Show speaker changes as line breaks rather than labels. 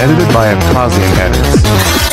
Edited by Akazian Editors.